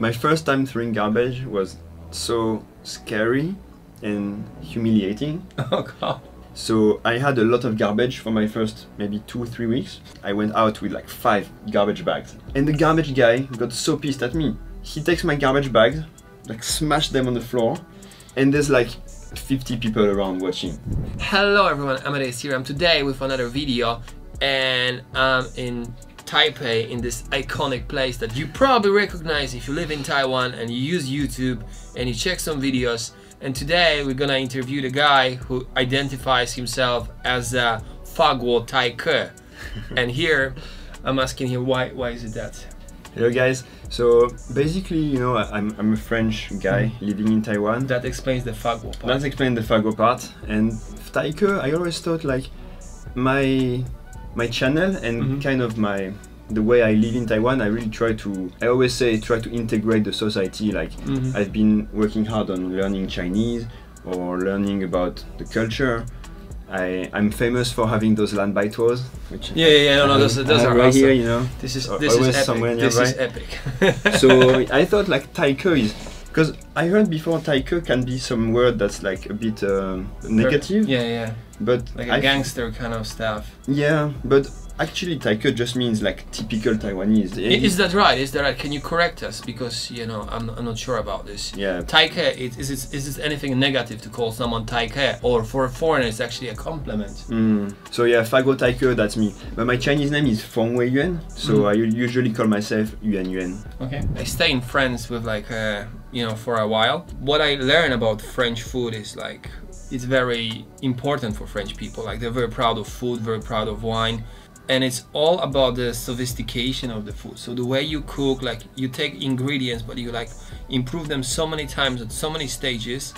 My first time throwing garbage was so scary and humiliating. Oh god. So I had a lot of garbage for my first maybe two, three weeks. I went out with like five garbage bags. And the garbage guy got so pissed at me. He takes my garbage bags, like smash them on the floor, and there's like 50 people around watching. Hello everyone, Amadeus here. I'm today with another video and I'm in Taipei in this iconic place that you probably recognize if you live in Taiwan and you use YouTube and you check some videos. And today we're gonna interview the guy who identifies himself as a Faguo Taike. and here I'm asking him why why is it that? Hello guys. So basically, you know, I'm, I'm a French guy hmm. living in Taiwan. That explains the Faguo part. That explains the Faguo part. And Taike, I always thought like my my channel and Mhm. kind of my the way I live in Taiwan, I really try to. I always say try to integrate the society. Like Mhm. I've been working hard on learning Chinese or learning about the culture. I I'm famous for having those land by tours, which Yeah, yeah, yeah, no, no, those, those are right awesome. here, you know. This is this is always epic. This is epic. so I thought like taike is because I heard before taike can be some word that's like a bit um, negative, Yeah, yeah. but Like I a f- gangster kind of stuff. Yeah, but actually taike just means like typical Taiwanese. Is that right? Is that right? Can you correct us? Because you know, I'm, I'm not sure about this. yeah, Taike, is, is, it, is it anything negative to call someone Taike? Or for a foreigner, it's actually a compliment? Mm. So yeah, Faguo Taike, that's me. But my Chinese name is Feng Wei Yuan, so Mhm. I usually call myself Yuan Yuan. Okay. I stay in France with like, uh, you know, for a while. What I learn about French food is like, it's very important for French people. Like they're very proud of food, very proud of wine. And it's all about the sophistication of the food. So the way you cook, like you take ingredients, but you like improve them so many times at so many stages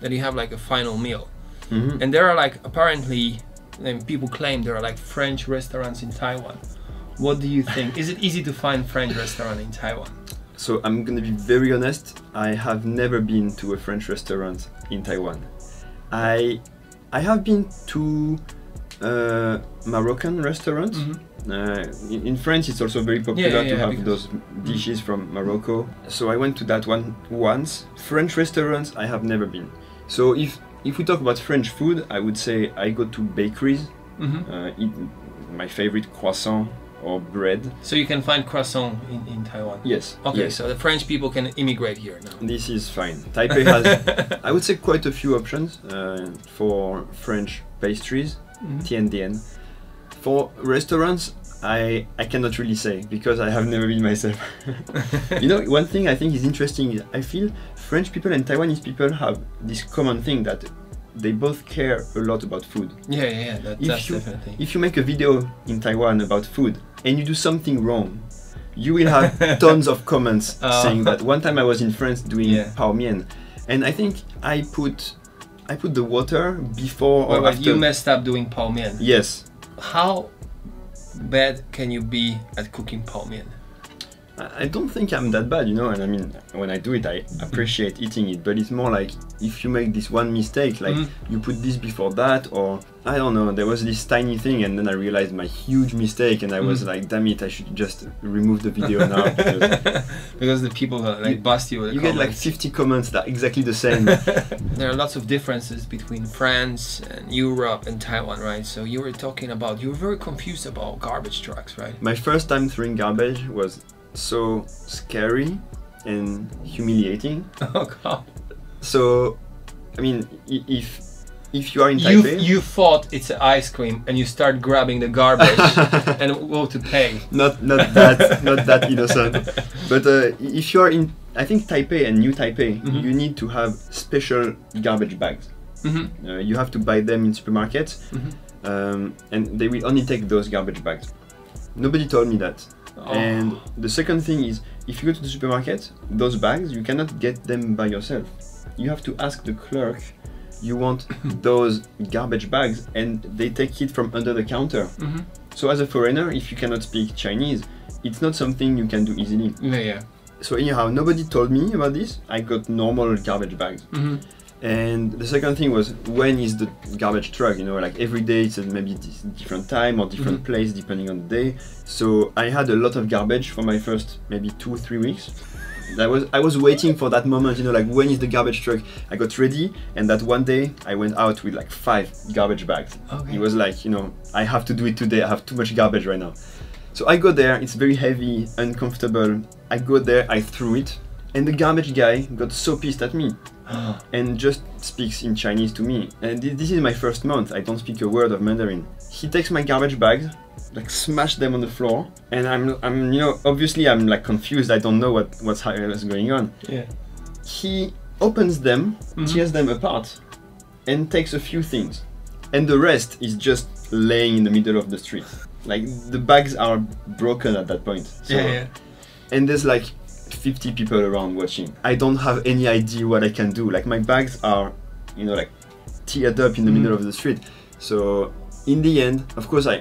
that you have like a final meal. Mhm. And there are like apparently, and people claim there are like French restaurants in Taiwan. What do you think? Is it easy to find French restaurant in Taiwan? So I'm gonna be very honest. I have never been to a French restaurant in Taiwan. I I have been to uh, Moroccan restaurants. Uh, in, in France, it's also very popular yeah, to yeah, have those dishes from Morocco. So I went to that one once. French restaurants, I have never been. So if if we talk about French food, I would say I go to bakeries, hmm uh, eat my favorite croissant or bread. So you can find croissant in, in Taiwan. Yes. Okay, yes. so the French people can immigrate here now. This is fine. Taipei has, I would say, quite a few options uh, for French pastries, Mhm. TNDN. For restaurants, I I cannot really say because I have never been myself. you know, one thing I think is interesting is I feel French people and Taiwanese people have this common thing that they both care a lot about food. Yeah, yeah, yeah. That, If that's you- definitely. If you make a video in Taiwan about food and you do something wrong, you will have tons of comments Oh. saying that. One time I was in France doing Yeah. pao mian, and I think I put I put the water before Wait, or after. you messed up doing mian. yes, How bad can you be at cooking mian? I don't think I'm that bad, you know. And I mean, when I do it, I appreciate eating it. But it's more like if you make this one mistake, like Mhm. you put this before that, or I don't know. There was this tiny thing, and then I realized my huge mistake, and I was Mhm. like, damn it, I should just remove the video now. Because because the people like You- bust you you get like 50 comments that are exactly the same. there are lots of differences between France and Europe and Taiwan, right? So you were talking about you were very confused about garbage trucks, right? My first time throwing garbage was so scary and humiliating. Oh god. So, I mean, if if you are in You Taipei, you thought it's an ice cream and you start grabbing the garbage and go to pay. not not that not that innocent, but uh, if you are in, I think Taipei and New Taipei, Mhm. you need to have special garbage bags. hmm Uh, you have to buy them in supermarkets, Mhm. um, and they will only take those garbage bags. Nobody told me that. Oh. And the second thing is, if you go to the supermarket, those bags you cannot get them by yourself. You have to ask the clerk. You want those garbage bags, and they take it from under the counter. Mhm. So as a foreigner, if you cannot speak Chinese, it's not something you can do easily. Yeah, yeah. So anyhow, nobody told me about this. I got normal garbage bags. hmm And the second thing was when is the garbage truck? You know, like every day it's at maybe different time or different Mhm. place depending on the day. So I had a lot of garbage for my first maybe two three weeks. That was I was waiting for that moment, you know, like when is the garbage truck? I got ready, and that one day I went out with like five garbage bags. Okay. It was like, you know, I have to do it today. I have too much garbage right now. So I go there. It's very heavy, uncomfortable. I go there. I threw it, and the garbage guy got so pissed at me and just speaks in Chinese to me. And thi- this is my first month. I don't speak a word of Mandarin. He takes my garbage bags, like smash them on the floor, and I'm, I'm, you know, obviously I'm like confused. I don't know what what's, what's going on. yeah. He opens them, Mhm. tears them apart, and takes a few things, and the rest is just laying in the middle of the street. Like the bags are broken at that point. So, yeah, yeah. and there's like 50 people around watching. I don't have any idea what I can do. Like my bags are, you know, like teared up in the Mhm. middle of the street. So in the end, of course, I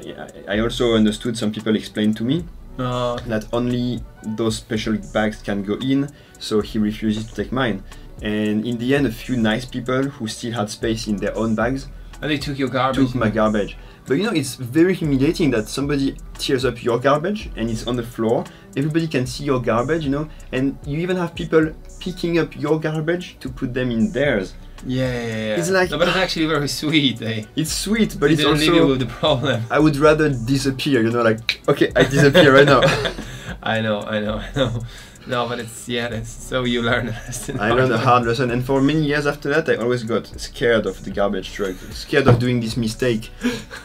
I I also understood. Some people explained to me Oh, that only those special bags can go in. So he refuses to take mine. And in the end, a few nice people who still had space in their own bags and they took your garbage. took my garbage. But you know, it's very humiliating that somebody tears up your garbage and it's on the floor. Everybody can see your garbage, you know, and you even have people picking up your garbage to put them in theirs. Yeah, yeah, yeah. It's like- no, but it's actually very sweet. Eh? It's sweet, but They it's didn't leave you also. with the problem. I would rather disappear, you know, like, okay, I disappear right now. I know, I know, I know. No, but it's yeah, that's so you learn a. I learned a hard lesson, and for many years after that, I always got scared of the garbage truck, scared of doing this mistake,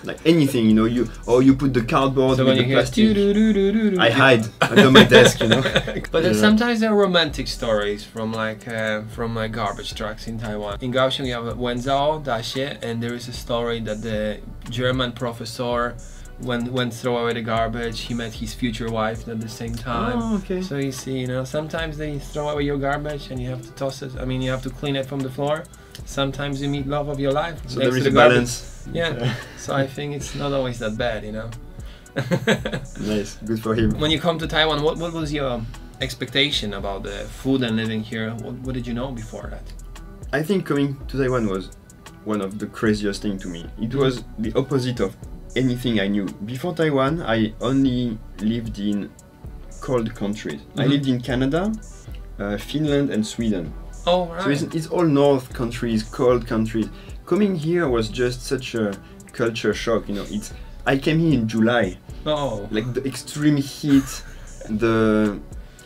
like anything, you know. You or you put the cardboard So with the plastic. I hide under my desk, you know. But Yeah. sometimes there are romantic stories from like uh, from uh, garbage trucks in Taiwan. In Kaohsiung you have Wenzao Daxue, and there is a story that the German professor, when when throw away the garbage, he met his future wife at the same oh, time. Oh, okay. So you see, you know, sometimes they throw away your garbage and you have to toss it. I mean, you have to clean it from the floor. Sometimes you meet love of your life. So there is to a garbage. balance. Yeah. So I think it's not always that bad, you know. Nice, good for him. when you come to Taiwan, what, what was your expectation about the food and living here? What, what did you know before that? I think coming to Taiwan was one of the craziest thing to me. It was the opposite of anything I knew. Before Taiwan, I only lived in cold countries. I Mhm. lived in Canada, uh, Finland, and Sweden. Oh, right. So it's, it's all north countries, cold countries. Coming here was just such a culture shock. You know, it's. I came here in July, oh, like the extreme heat, the.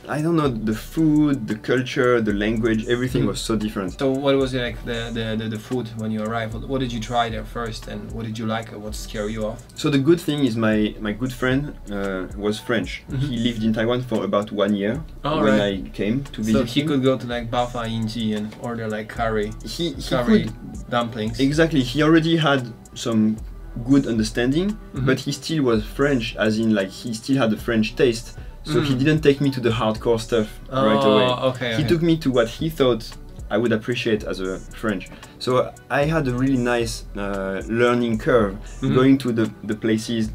I don't know the food, the culture, the language, everything Mm. was so different. so what was it like the, the, the, the food when you arrived? What, did you try there first, and what did you like? Or what scared you off? So the good thing is my my good friend uh, was French. Mhm. He lived in Taiwan for about one year Oh, when right. I came to visit So he him. could go to like Bafang Yunji and order like curry, he he curry could dumplings. exactly. He already had some good understanding, Mhm. but he still was French, as in like he still had a French taste. So he Mm. didn't take me to the hardcore stuff oh, right away. okay. He okay. took me to what he thought I would appreciate as a French. So I had a really nice uh, learning curve Mhm. going to the, the places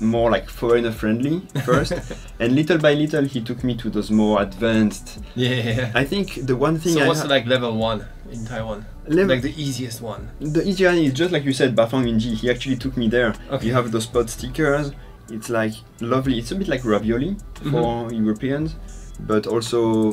more like foreigner friendly first and little by little he took me to those more advanced Yeah. I think the one thing So I what's ha- like level one in Taiwan? level- Like the easiest one. the easy one is just like you said Bafang Yunji he actually took me there Okay. you have those spot stickers it's like lovely it's a bit like ravioli for Mm-hmm. Europeans but also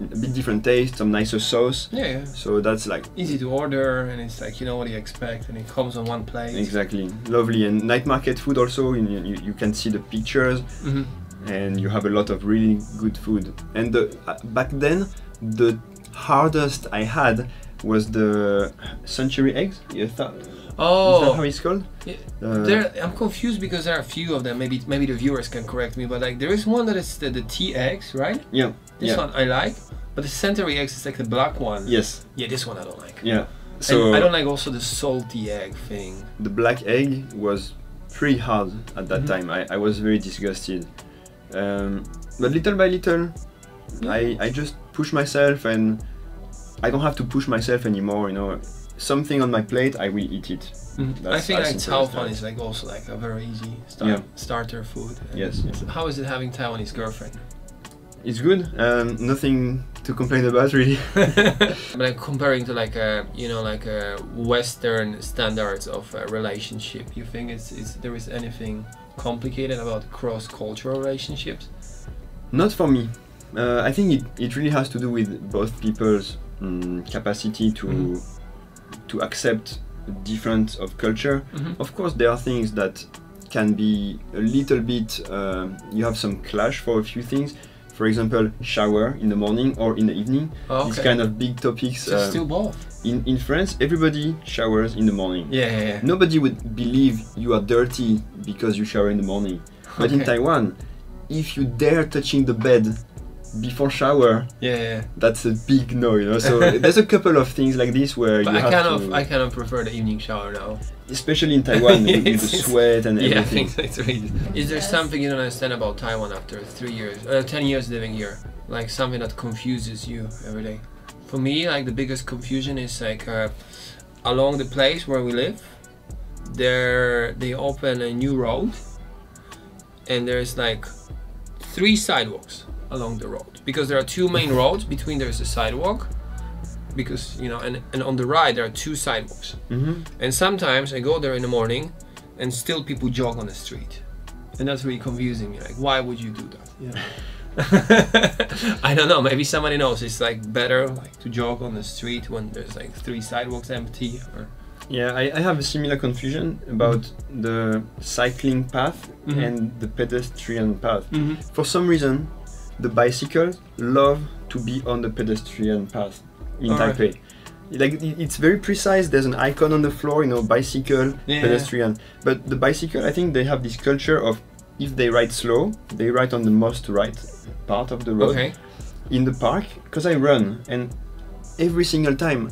a bit different taste some nicer sauce Yeah, yeah. so that's like Easy to order, and it's like you know what you expect, and it comes on one plate. Exactly, lovely. And night market food also, you, you, you can see the pictures Mhm. and you have a lot of really good food. And the, uh, back then, the hardest I had was the century eggs. You thought, Oh, Is that how Oh, it's called? Yeah, Uh, there, I'm confused because there are a few of them. Maybe maybe the viewers can correct me, but like there is one that is the, the tea eggs, right? yeah, This yeah, one I like, but the century eggs is like the black one. yes, Yeah, this one I don't like. yeah. and So I don't like also the salty egg thing. the black egg was pretty hard at that Mhm. time. I, I was very disgusted. Um, but little by little, I, I just push myself and I don't have to push myself anymore, you know. Something on my plate, I will eat it. Mhm. I think as like simple as Tao Fan that. is like also like a very easy start, Yeah. starter food. And Yes. it's- How is it having Taiwanese girlfriend? It's good. Um, nothing to complain about, really. but like comparing to like a you know like a Western standards of a relationship, you think it's, it's there is anything complicated about cross cultural relationships? Not for me. Uh, I think it, it really has to do with both people's um, capacity to Mhm. to accept different of culture. Mhm. Of course, there are things that can be a little bit. um you have some clash for a few things. For example, shower in the morning or in the evening. These kind of big topics. So um, still both. in in France, everybody showers in the morning. Yeah, yeah, yeah. Nobody would believe you are dirty because you shower in the morning. But in Taiwan, if you dare touching the bed before shower, Yeah, yeah. that's a big no, you know. So there's a couple of things like this where But you I have kind to, of, I kind of prefer the evening shower now. especially in Taiwan with, the sweat and Yeah, I everything. think so. It's really. Is there something you don't understand about Taiwan after three years, uh, ten years living here? Like something that confuses you every day? For me, like the biggest confusion is like uh, along the place where we live, there they open a new road, and there's like three sidewalks along the road because there are two main roads. Between there's a sidewalk, because you know, and and on the right there are two sidewalks. hmm And sometimes I go there in the morning and still people jog on the street. And that's really confusing me. Like, why would you do that? Know? I don't know. Maybe somebody knows. It's like better like to jog on the street when there's like three sidewalks empty. Or Yeah, I, I have a similar confusion about the cycling path Mhm. and the pedestrian path. For some reason, the bicycles love to be on the pedestrian path in Alright. Taipei. Like it's very precise. There's an icon on the floor, you know, bicycle, Yeah. pedestrian. But the bicycle, I think they have this culture of if they ride slow, they ride on the most right part of the road Okay. in the park. Because I run, and every single time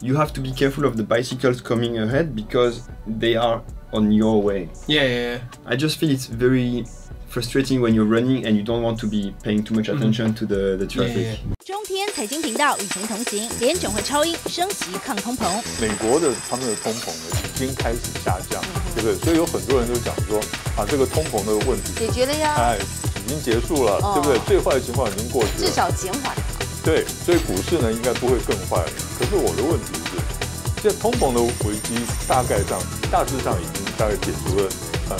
you have to be careful of the bicycles coming ahead because they are on your way. Yeah, yeah, yeah. I just feel it's very frustrating when you're running and you don't want to be paying too much attention to the, the Mm-hmm. yeah, traffic. yeah. 中天财经频道与您同行，联准会超音升息抗通膨。美国的他们的通膨呢已经开始下降，对不对？所以有很多人都讲说啊，这个通膨的问题，解决了呀，哎，已经结束了，哦对不对？最坏的情况已经过去了至，少减缓。对，所以股市呢应该不会更坏了。可是我的问题是，现在通膨的危机大概上大致上已经大概解除了呃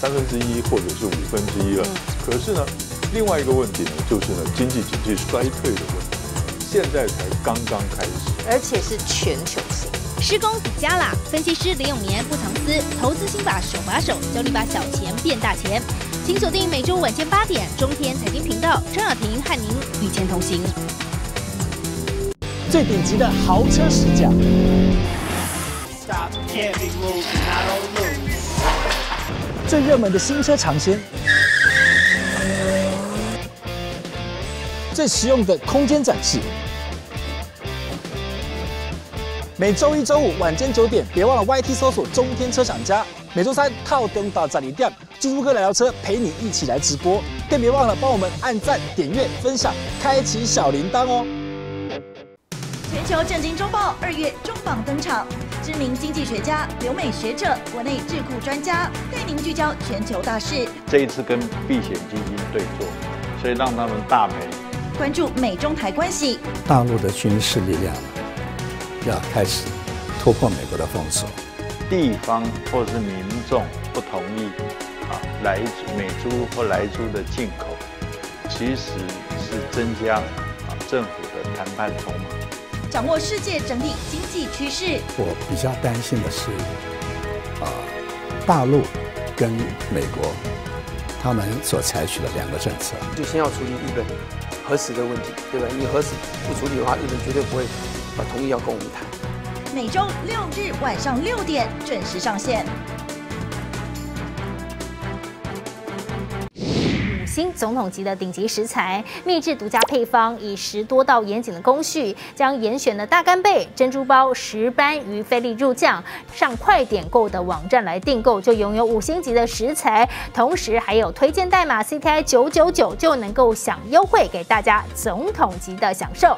三分之一或者是五分之一了。可是呢，另外一个问题呢，就是呢经济景气衰退的问题，现在才刚刚开始。而且是全球性。施工底加啦！分析师林永年不藏私，投资心法手把手教你把小钱变大钱。请锁定每周晚间八点中天财经频道，张雅婷和您与钱同行。最顶级的豪车试驾，最热门的新车尝鲜，最实用的空间展示。每周一、周五晚间九点，别忘了 YT 搜索中天车厂家。每周三套灯到站里店，猪猪哥来聊车陪你一起来直播，更别忘了帮我们按赞、点阅、分享，开启小铃铛哦。全球震惊周报二月重磅登场，知名经济学家、留美学者、国内智库专家带您聚焦全球大事，这一次跟避险基金对坐，所以让他们大赔。关注美中台关系。大陆的军事力量要开始突破美国的封锁。地方或是民众不同意啊，来美猪或来猪的进口，其实是增加啊政府的谈判筹码。掌握世界整体经济趋势，我比较担心的是，啊，大陆跟美国他们所采取的两个政策。就先要处理日本核实的问题，对吧？你核实不处理的话，日本绝对不会啊同意要跟我们谈。每周六日晚上六点准时上线。新总统级的顶级食材，秘制独家配方，以十多道严谨的工序，将严选的大干贝、珍珠包、石斑鱼菲力入酱，上快点购的网站来订购，就拥有五星级的食材，同时还有推荐代码 CTI 九九九就能够享优惠，给大家总统级的享受。